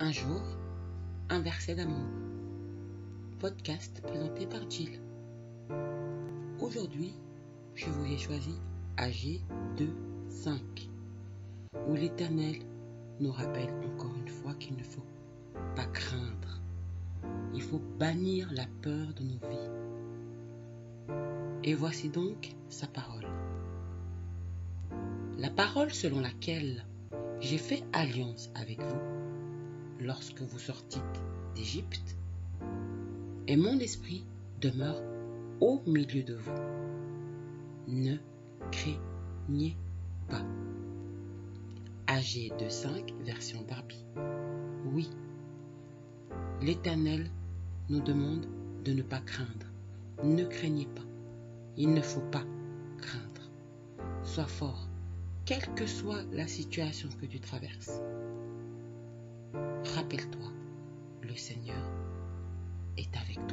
Un jour, un verset d'amour. Podcast présenté par Jill. Aujourd'hui, je vous ai choisi AG 2, 5, où l'Éternel nous rappelle encore une fois qu'il ne faut pas craindre. Il faut bannir la peur de nos vies. Et voici donc sa parole. La parole selon laquelle j'ai fait alliance avec vous lorsque vous sortîtes d'Égypte, et mon esprit demeure au milieu de vous. Ne craignez pas. AG 2.5, version Barbie. Oui, l'Éternel nous demande de ne pas craindre. Ne craignez pas. Il ne faut pas craindre. Sois fort, quelle que soit la situation que tu traverses. Rappelle-toi, le Seigneur est avec toi